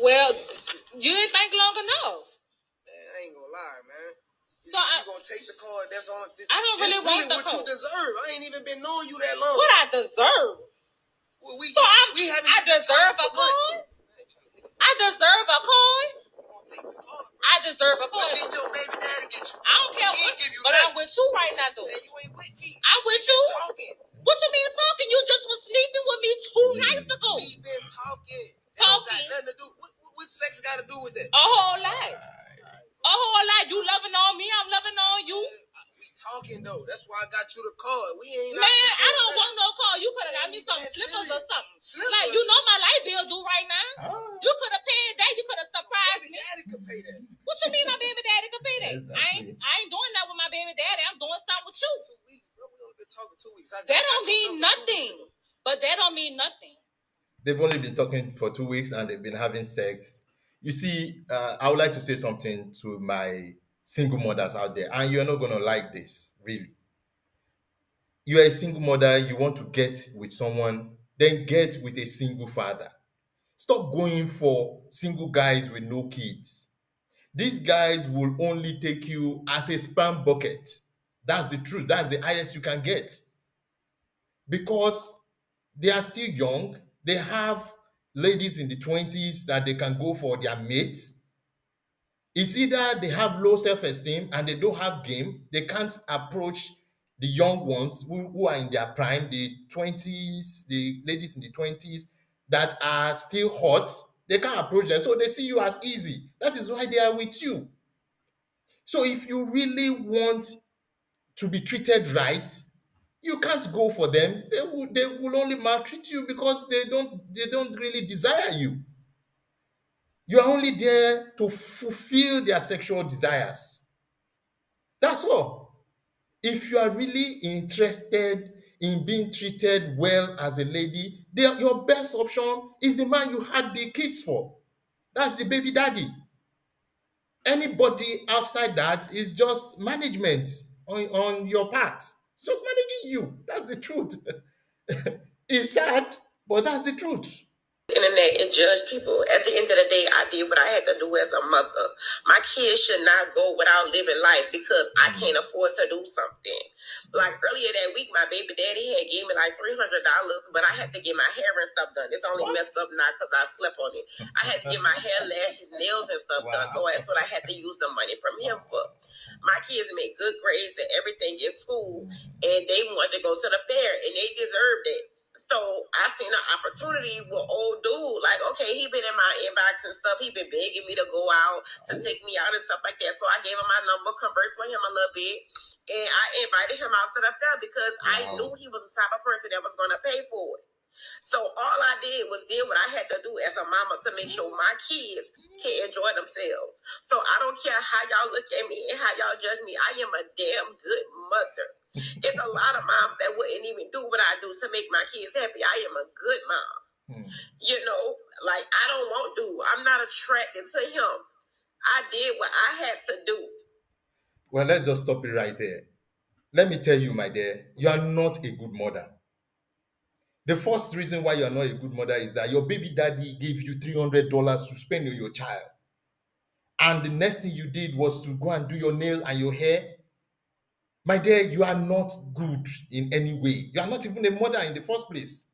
Well, you didn't think long enough. Man, I ain't gonna lie, man. You, So I- you gonna take the card that's on? I don't really want the what you deserve. I ain't even been knowing you that long. What I deserve. Well, we, So I'm, we haven't I deserve a card. I deserve a card. You gonna take the card, bro. I deserve a card. did your baby daddy get you? I don't care what, you but nothing. I'm with you right now, though. Man, you ain't with me. I'm with you. Talking. What you mean talking? You just was sleeping with me two nights ago. We been talking. That don't Talking. got nothing to do. What, what, what sex got to do with that? A whole lot. A whole lot. You loving on me. I'm loving on you. We talking though. That's why I got you the card. We ain't. Man, I don't want no call. You could have got me some Man, slippers or serious. something. Slippers? Like you know my light bill due right now. You could have paid that. You could have surprised Baby me. daddy could pay that. What you mean my baby daddy could? I ain't I ain't doing that with my baby daddy. I'm doing something with you. Two weeks, bro. We only been talking two weeks. I That got don't you mean nothing. But that don't mean nothing. They've only been talking for two weeks and they've been having sex. You see, uh, I would like to say something to my single mothers out there, and you're not going to like this, really. You are a single mother, you want to get with someone, then get with a single father. Stop going for single guys with no kids. These guys will only take you as a sperm bucket. That's the truth. That's the highest you can get. Because they are still young. They have ladies in the 20s that they can go for their mates. It's either they have low self-esteem and they don't have game. They can't approach the young ones who, who are in their prime, the 20s, the ladies in the 20s that are still hot. They can't approach them. So they see you as easy. That is why they are with you. So if you really want to be treated right, you can't go for them. They will, they will only maltreat you because they don't they don't really desire you. You are only there to fulfill their sexual desires. That's all. If you are really interested in being treated well as a lady, the- your best option is the man you had the kids for. That's the baby daddy. Anybody outside that is just management on, on your part. It's just managing you. That's the truth. it's sad, but that's the truth. Internet and judge people. At the end of the day, I did what I had to do as a mother. My kids should not go without living life because I mm-hmm. can't afford to do something. Like earlier that week, my baby daddy had gave me like three hundred dollars, but I had to get my hair and stuff done. It's only What? messed up now because I slept on it. I had to get my hair, lashes, nails, and stuff done. So that's what I had to use the money from him for. My kids make good grades and everything in school, and they want to go to the fair, and they deserved it. So I seen an opportunity with old dude. Like, okay, he been in my inbox and stuff. He been begging me to go out to oh. take me out and stuff like that. So I gave him my number, conversed with him a little bit, and I invited him out to the fair because I knew he was the type of person that was going to pay for it. So all I did was did what I had to do as a mama to make sure my kids can enjoy themselves. So I don't care how y'all look at me and how y'all judge me. I am a damn good mother. It's a lot of moms that wouldn't even do what I do to make my kids happy. I am a good mom. Hmm. You know, like I don't want to. I'm not attracted to him. I did what I had to do. Well, let's just stop it right there. Let me tell you, my dear, you are not a good mother. The first reason why you are not a good mother is that your baby daddy gave you $300 to spend on your child. And the next thing you did was to go and do your nail and your hair. My dear, you are not good in any way. You are not even a mother in the first place.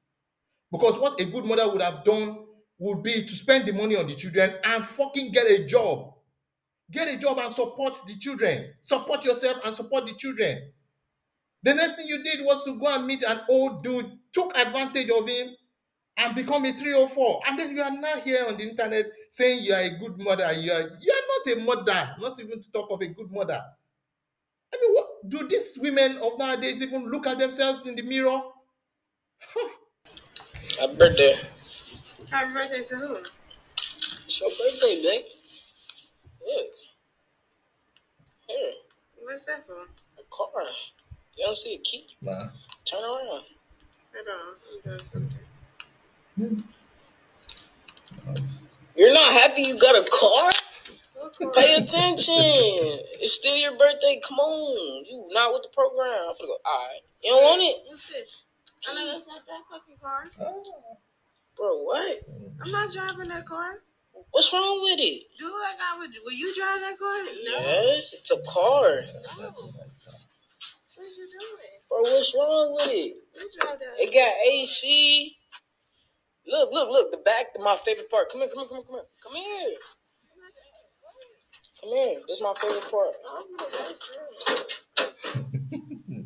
Because what a good mother would have done would be to spend the money on the children and fucking get a job. Get a job and support the children. Support yourself and support the children. The next thing you did was to go and meet an old dude, took advantage of him, and become a 304. And then you are now here on the internet saying you are a good mother. You are you are not a mother, not even to talk of a good mother. I mean, what do these women of nowadays even look at themselves in the mirror? Happy birthday. Happy birthday to who? It's your birthday, babe. Look. Here, What's that for? a car. You don't see a key? Nah. Turn around. Hold on. I'm doing something. You're not happy you got a car? Pay attention. It's still your birthday. Come on. You not with the program. I'm gonna go, all right. You don't want it? What's this? I know that's not that fucking car. Ah. Bro, what? I'm not driving that car. What's wrong with it? Do like I would. Will you drive that car? No. Yes, it's a car. That's a nice car. What you doing? Bro, what's wrong with it? You drive that. It got AC. Look, look, look. The back, my favorite part. Come here, come here, come here, come here. Come here. Come here. This is my favorite part. Oh.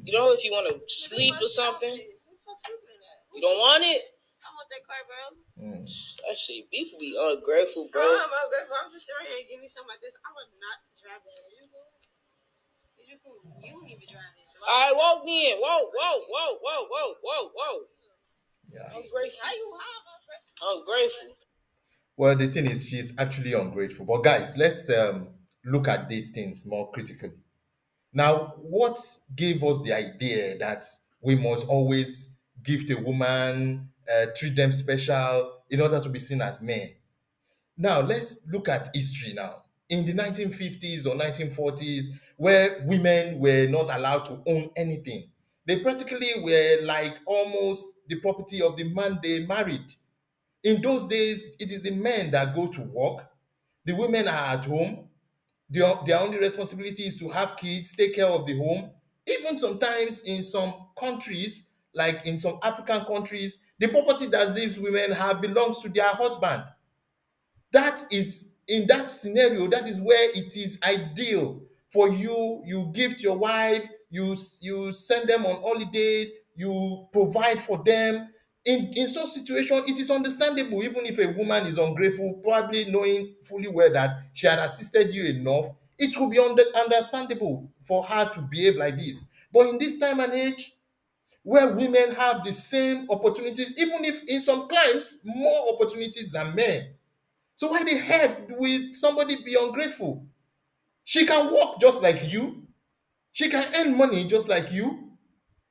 You know, if you want to sleep or something, Who the fuck sleeping in that? you don't want it. I want that car, bro. Mm. That shit, people be ungrateful, bro. I'm okay. If I'm just sitting here and give me something like this, I would not drive that. Is you cool? You cool? You wouldn't even drive this. So All right, walk in. Whoa, whoa, whoa, whoa, whoa, whoa, whoa. Yeah. Ungrateful. How you how? Ungrateful. Well, the thing is, she's actually ungrateful. But guys, let's um, look at these things more critically. Now, what gave us the idea that we must always gift a woman, uh, treat them special in order to be seen as men? Now, let's look at history now. In the 1950s or 1940s, where women were not allowed to own anything, they practically were like almost the property of the man they married. In those days, it is the men that go to work, the women are at home. Their, their only responsibility is to have kids, take care of the home. Even sometimes in some countries, like in some African countries, the property that these women have belongs to their husband. That is in that scenario, that is where it is ideal for you. You gift your wife, you you send them on holidays, you provide for them. In in such situation, it is understandable, even if a woman is ungrateful, probably knowing fully well that she had assisted you enough, it will be under, understandable for her to behave like this. But in this time and age, where women have the same opportunities, even if in some climes more opportunities than men. So why the heck will somebody be ungrateful? She can work just like you. She can earn money just like you.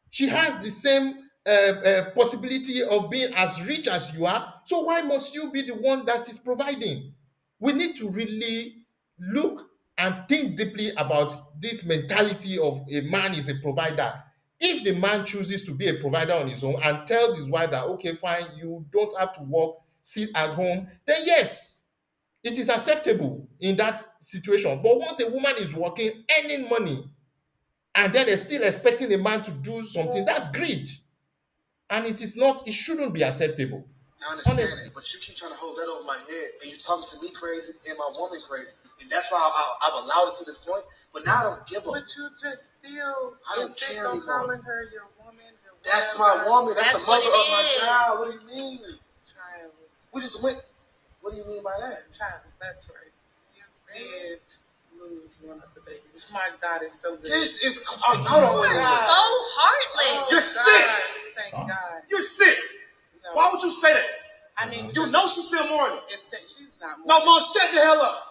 She has the same uh, uh, possibility of being as rich as you are. So why must you be the one that is providing? We need to really look and think deeply about this mentality of a man is a provider. If the man chooses to be a provider on his own and tells his wife that, okay, fine, you don't have to work, sit at home, then yes, it is acceptable in that situation. But once a woman is working, earning money, and then they're still expecting a man to do something, that's greed. And it is not, it shouldn't be acceptable. I understand Honestly. that, but you keep trying to hold that over my head, and you're talking to me crazy and my woman crazy, and that's why I, I, I've allowed it to this point. But now I don't give a. But you just still I don't insist care on anymore. calling her your woman. Your That's my woman. That's, That's the mother of my it is. child. What do you mean? Child, We just went. What do you mean by that? child, that's right. You did lose one of the babies. My God, it's so good. This is. Oh, hold on, wait a oh, So minute. heartless. You're sick. Thank Huh? God. You're sick. No, Why would you say that? I mean, You know she's still mourning. it's that she's not. mourning. No, more- mom, shut the hell up.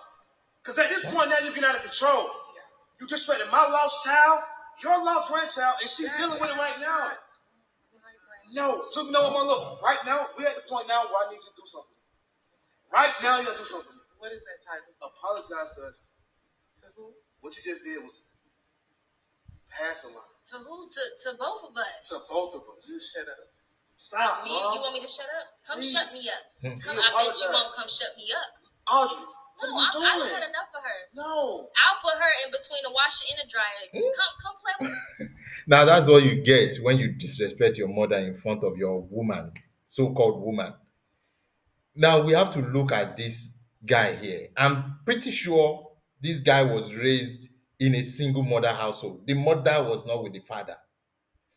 Because at this point now you're getting out of control. Yeah. You disrespected my lost child, your lost grandchild, and she's dealing with it right now. No, look, no, mom, look. Right now, we're at the point now where I need you to do something. Right now, you gotta do something. What is that title? Apologize to us. To? What you just did was pass a line To who? To, to both of us. to both of us. You shut up. Stop, Me, mom. you want me to shut up? Come Please. shut me up. Hmm. Come, I bet you apologize. won't come shut me up. Audrey, No, what are I, I doing? had enough of her. No. I'll put her in between the washer and the dryer. Hmm? Come, come play with Now that's what you get when you disrespect your mother in front of your woman, so-called woman. Now we have to look at this guy here. I'm pretty sure this guy was raised in a single mother household. The mother was not with the father.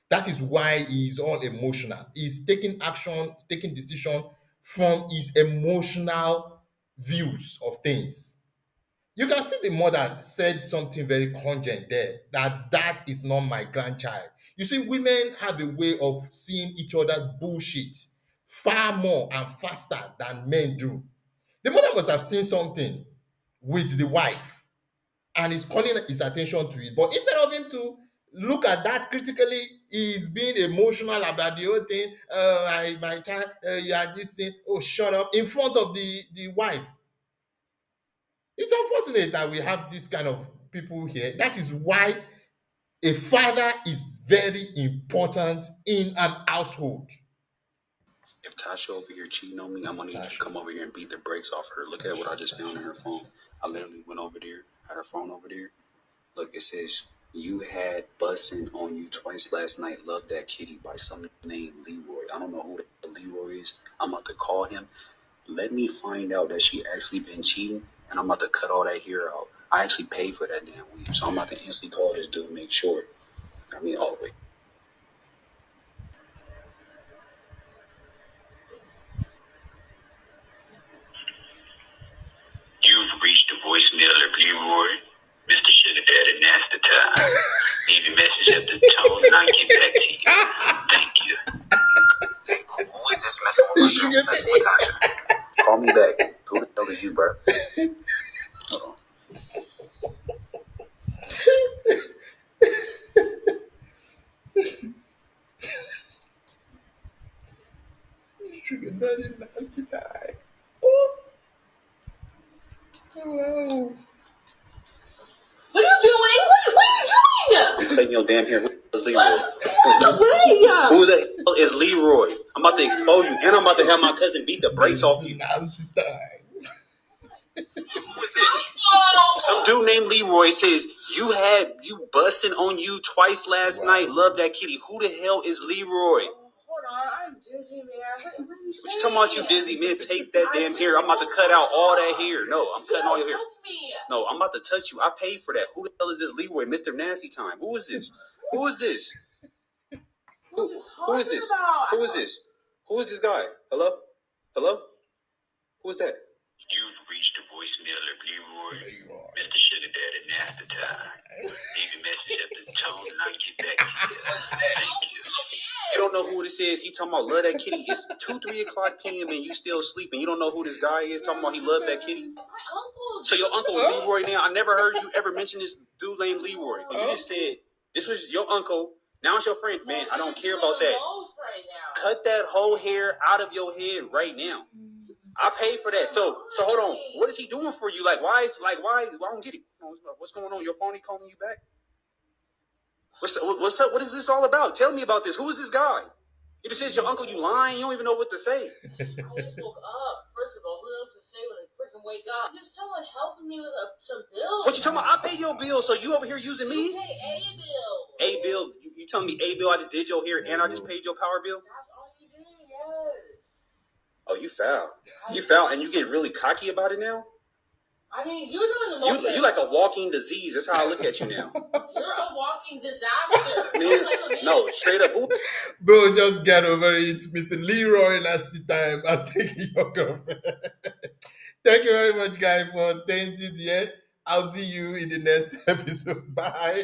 That is why he is all emotional. He's taking action, taking decision from his emotional views of things. You can see the mother said something very congent there that that is not my grandchild. You see, women have a way of seeing each other's bullshit far more and faster than men do. The mother must have seen something with the wife and is calling his attention to it. But instead of him to look at that critically, he's being emotional about the whole thing. Uh, my, my child, uh, you are this thing. Oh, shut up in front of the, the wife. It's unfortunate that we have this kind of people here. That is why a father is very important in an household. If Tasha over here cheating on me, I'm gonna need you to come over here and beat the brakes off her. Look at what I just found in her phone. I literally went over there, had her phone over there. Look, it says you had bussing on you twice last night. Love that kitty by some name Leroy. I don't know who the Leroy is. I'm about to call him. Let me find out that she actually been cheating, and I'm about to cut all that hair out. I actually paid for that damn weave, so I'm about to instantly call this dude, make sure. I mean, all the way. You've reached the voicemail of Leroy, Mr. Sugar Daddy Nasty Time. Leave a message at the tone and I'll get back to you. Thank you. Who is this messing with my Sugar girl? Messing with Tasha. Call me back. Who the hell is you, bro? Hold on. Sugar daddy nasty time. Oh. Wow. What are you doing? What, what are you doing? I'm cutting your damn hair. Who is Leroy? Away! Who the hell is Leroy? I'm about to expose you, and I'm about to have my cousin beat the brakes off you. Nasty time. Who is this? Some dude named Leroy says you had you busting on you twice last Wow. night. Love that kitty. Who the hell is Leroy? Hold on, I'm dizzy, man. What, what you What you talking about? You dizzy man? Take that damn hair. I'm about to cut out all that hair. No, I'm cutting all your hair. No, I'm about to touch you. I paid for that. Who the hell is this Leroy, Mr. Nasty Time? Who is this? Who is this? Who, who is this? Who is this? Who is this guy? Hello? Hello? Who is that? You've reached the voicemail of Leroy, Leroy. Mr. Sugar Daddy Nasty Time. Leave a message at the tone and I'll get back to you. Thank you. You don't know who this is. He talking about love that kitty. It's two, three o'clock p.m. and you still sleeping. You don't know who this guy is talking about he love that kitty. My uncle. So your uncle is Leroy now. I never heard you ever mention this dude named Leroy. You just said this was your uncle. Now it's your friend. Man, I don't care about that. Cut that whole hair out of your head right now. I paid for that. So so hold on. What is he doing for you? Like why is like why is I don't get it. What's going on? Your phone he calling you back? What's up? what's up? What is this all about? Tell me about this. Who is this guy? You just said your uncle. You lying. You don't even know what to say. I just woke up. First of all, who knows to say when I freaking wake up? There's someone helping me with uh, some bills. What you talking about? I pay your bill, so you over here using You me? pay a bill. A bill. You, you telling me a bill? I just did your hair and I just paid your power bill. That's all you do, yes. Oh, you foul. You foul, and you get really cocky about it now. I mean, you're doing the You most. you like a walking disease. That's how I look at you now. You're a walking disaster. Man, Don't play with me. no, straight up. Who Bro, just get over it. Mr. Leroy Nasty Time has taking your girlfriend. Thank you very much, guys, for staying to the end. I'll see you in the next episode. Bye.